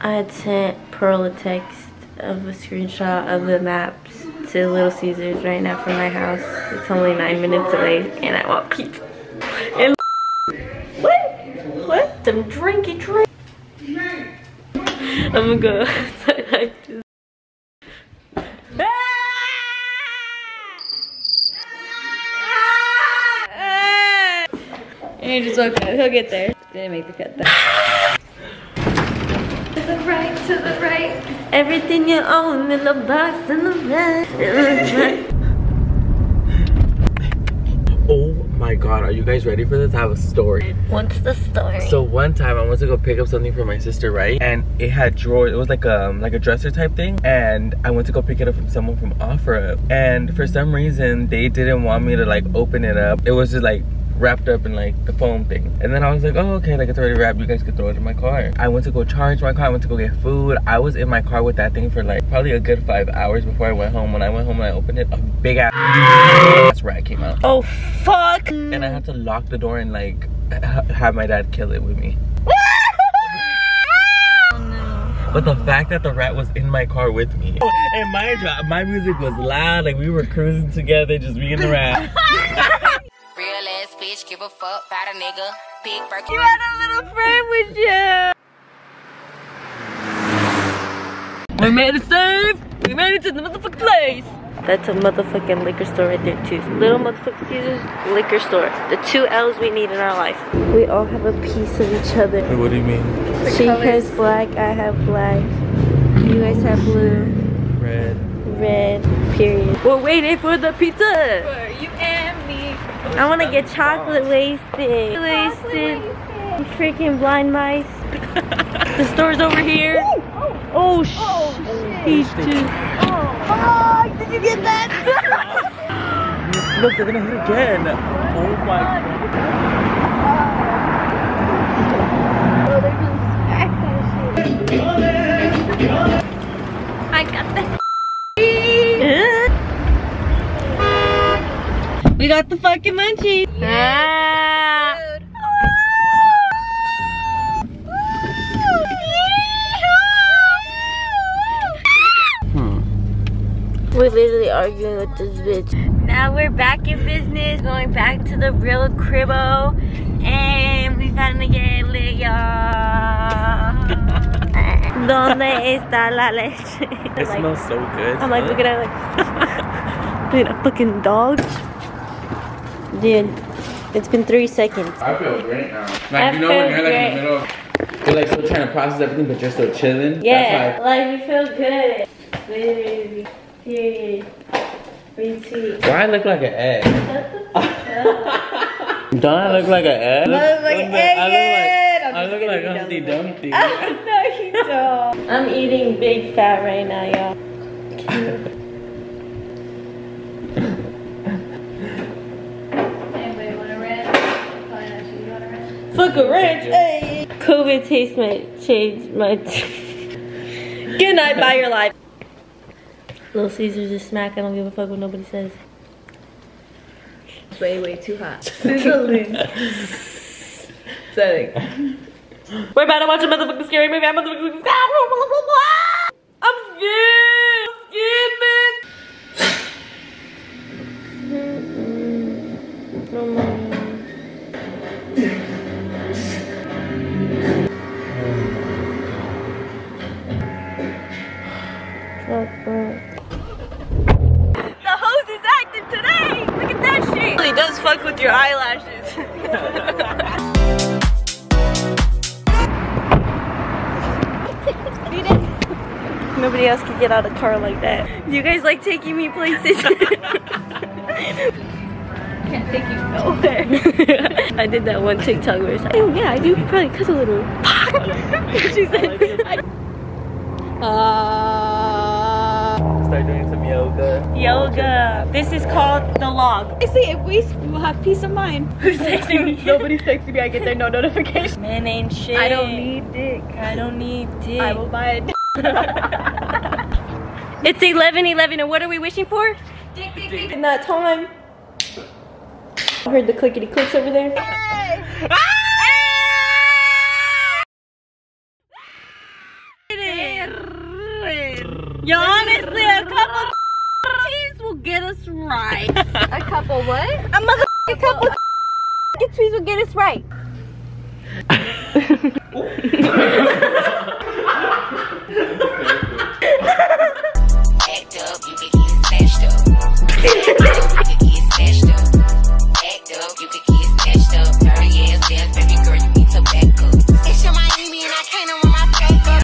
I had sent Pearl a text of a screenshot of the maps to Little Caesars right now from my house. It's only nine minutes away and I want pizza. And what? What? Some drinky drink. I'm gonna go like this. Ah! Ah! And up. He'll get there. Didn't make the cut though. To the right, to the right. Everything you own in the box in the back. Oh my god, are you guys ready for this? I have a story. What's the story? So one time I went to go pick up something for my sister, right? And it had drawers. It was like a like a dresser type thing. And I went to go pick it up from someone from OfferUp. And for some reason they didn't want me to like open it up. It was just like wrapped up in like the foam thing. And then I was like, oh, okay, like it's already wrapped. You guys could throw it in my car. I went to go charge my car. I went to go get food. I was in my car with that thing for like probably a good five hours before I went home. When I went home and I opened it, a big ass rat came out. oh fuck! And I had to lock the door and like have my dad kill it with me. Oh, but the fact that the rat was in my car with me. Oh, and mind you, my music was loud, like we were cruising together, just me and the rat. Real ass bitch, give a fuck about a nigga. Big Birkin. You had a little friend with you. We made it safe. We made it to the motherfucking place. That's a motherfucking liquor store right there too. Little motherfucking Caesars liquor store. The two L's we need in our life. We all have a piece of each other. what do you mean? she has black, I have black. You guys have blue, Red. red, period. We're waiting for the pizza. For you and me. I want to get chocolate wasted. Wasted. Freaking blind mice. the store's over here. Oh, sh He too. Oh, did you get that? Look, they're gonna hit again. Oh my god. We got the fucking munchies. Ah. We're literally arguing with this bitch. Now we're back in business, going back to the real cribbo, and we finally get lit, y'all. ¿Dónde está la leche? It Like- smells so good. I'm like huh? looking at it like, look at a fucking dog. Dude, it's been three seconds. I feel great now. Like I you know when you're like in the middle, of, you're like still trying to process everything, but you're still chilling. Yeah, That's like we feel good. Literally, period. Retweet. Why I look like an egg? Don't I look like an egg? look like an egg, I I'm look like, I kidding, look like Humpty don't. Dumpty. no, you don't. I'm eating big fat right now, y'all. Anybody want a ranch? Probably not you. You want a ranch? Fuck a ranch, hey. COVID taste might change my. Good night, bye your life. Little Caesars is smack. I don't give a fuck what nobody says. Way, way too hot. Sizzling. Setting. We're about to watch a motherfucking scary movie. I'm motherfucking Really does fuck with your eyelashes. Nobody else can get out of a car like that. You guys like taking me places? Can't take you nowhere. I did that one TikTok where it's like, oh yeah, I do probably cuss a little. she said, uh, yoga. This is called the log. I see, if we will have peace of mind. Who's texting me? Nobody's texting me. I get their no notification. Man ain't shit. I don't need dick. I don't need dick. I will buy it. it's 11 11 and what are we wishing for? Dick, dick, dick. In that time. I heard the clickety clicks over there. Hey! Ah! Honestly, will right. A couple what? A mother a couple teas will get us right.